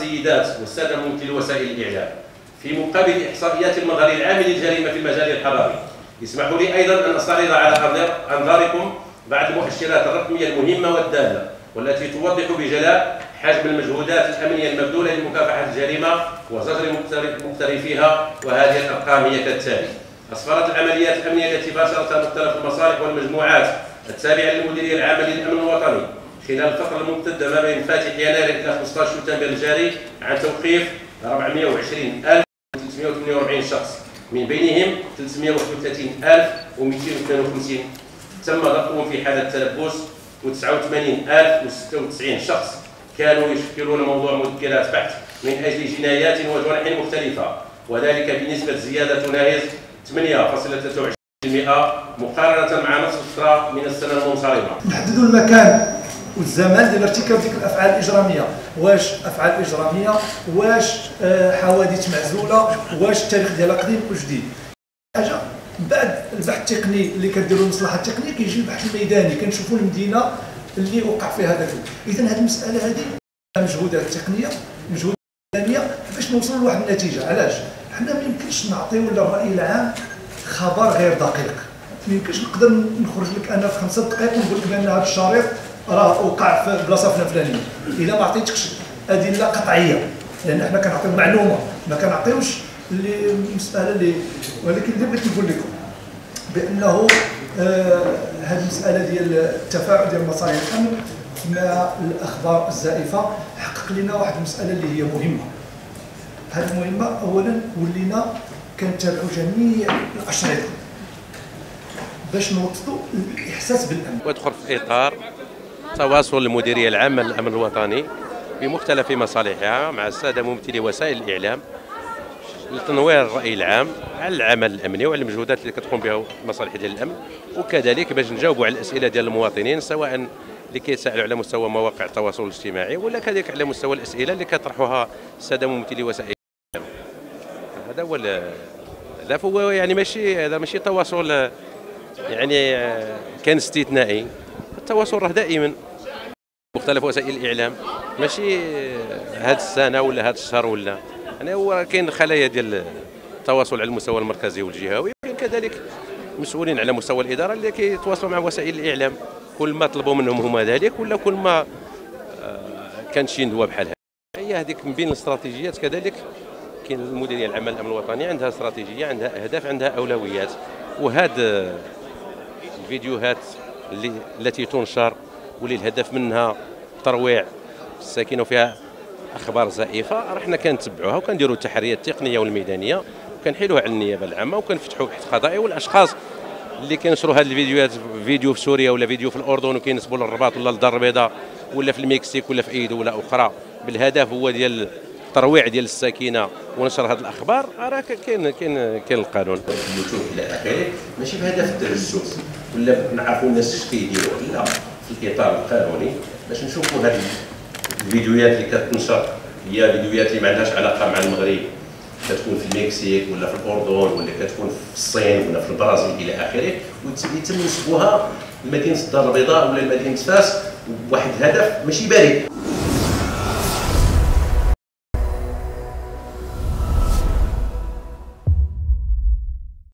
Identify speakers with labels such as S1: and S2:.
S1: السيدات والسادة ممثلي وسائل الإعلام. في مقابل إحصائيات المظهر العام للجريمة في المجال الحضاري اسمحوا لي أيضا أن استعرض على أنظاركم بعض المؤشرات الرقمية المهمة والدالة والتي توضح بجلاء حجم المجهودات الأمنية المبذولة لمكافحة الجريمة وزجر مقترفيها وهذه الأرقام هي كالتالي اسفرت العمليات الأمنية التي باشرتها مختلف المصالح والمجموعات التابعة للمديرية العامة للأمن الوطني. خلال الفترة الممتدة ما بين فاتح يناير إلى 15 سبتمبر الجاري عن توقيف 420348 شخص. من بينهم 331252 تم ضبطهم في حالة تلبس و89096 شخص. كانوا يشكلون موضوع مذكرات بحث من أجل جنايات وجرح مختلفة. وذلك بنسبة زيادة تناهز 8.23% مقارنة مع نفس الفترة من السنة المنصرمة.
S2: نحددوا المكان. والزمان ديال ارتكاب ديك الأفعال الإجرامية. واش أفعال إجرامية؟ واش آه، حوادث معزولة؟ واش التاريخ ديالها قديم وجديد؟ حاجة بعد البحث التقني اللي كديروا المصلحه التقنيه كيجي البحث الميداني كنشوفوا المدينة اللي وقع فيها هذاك اذا هذه المسألة هذه مجهودات تقنية مجهودات ميدانية باش نوصلوا لواحد النتيجة. علاش؟ حنا ما يمكنش نعطيو للراي العام خبر غير دقيق. ما يمكنش نقدر نخرج لك أنا في خمسة دقائق ونقول لك بأن هذا الشريط راه وقع في بلاصة فلانية. إلا ما عطيتكش ادله قطعية. لأن حنا كنعطيو معلومة. ما كنعطيوش المساله اللي ولكن اللي بغيت نقول لكم بأنه آه هذه المسألة ديال التفاعل ديال مصالح الأمن مع الأخبار الزائفة حقق لنا واحد المسألة اللي هي مهمة. هذه المهمة اولا ولينا كنتابعوا جميع الأشرطة باش نوطدوا الإحساس بالأمن.
S1: وادخل في إطار تواصل المديريه العامة للأمن الوطني بمختلف مصالحها مع السادة ممثلي وسائل الإعلام لتنوير الرأي العام على العمل الأمني وعلى المجهودات اللي كتقوم بها المصالح ديال الأمن. وكذلك باش نجاوبوا على الأسئلة ديال المواطنين سواء اللي كيسالوا على مستوى مواقع التواصل الاجتماعي ولا كذلك على مستوى الأسئلة اللي كيطرحوها السادة ممثلي وسائل الإعلام. هذا هو لا هو يعني ماشي هذا ماشي تواصل يعني كان استثنائي. التواصل راه دائما. مختلف وسائل الإعلام. ماشي هذه السنة ولا هذا الشهر ولا. يعني هو كاين خلايا ديال التواصل على المستوى المركزي والجهوي. وكاين كذلك مسؤولين على مستوى الإدارة اللي كيتواصلوا مع وسائل الإعلام. كل ما طلبوا منهم هما ذلك ولا كل ما آه، كان شي ندوة بحال هذه. هي هذيك من بين الاستراتيجيات. كذلك كاين المديرية العامة للأمن الوطني عندها استراتيجية عندها أهداف عندها أولويات. وهذا الفيديوهات اللي التي تنشر واللي الهدف منها ترويع الساكنة وفيها أخبار زائفة. رحنا كنتبعوها وكنديروا التحريات التقنية والميدانية وكنحيلوها على النيابة العامة وكنفتحوا بحث قضائي والأشخاص اللي كينشروا هذه الفيديوهات فيديو في سوريا ولا فيديو في الأردن وكينسبوا للرباط ولا للدار البيضاء ولا في المكسيك ولا في أي دولة أخرى. بالهدف هو ديال الترويع ديال الساكنة ونشر هذه الأخبار راه كاين كاين كاين القانون. اليوتيوب إلى آخره. ماشي بهدف التجسس ولا نعرفوا الناس اش كيديروا. لا في الإطار القانوني باش نشوفوا هذه الفيديوهات اللي كتنشر. هي فيديوهات اللي ما عندهاش علاقة مع المغرب. كتكون في المكسيك ولا في الأردن ولا كتكون في الصين ولا في البرازيل إلى آخره. ويتم نسبوها لمدينه الدار البيضاء ولا لمدينه فاس بواحد الهدف ماشي بريء